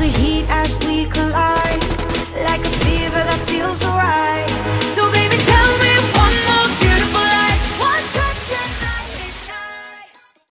the heat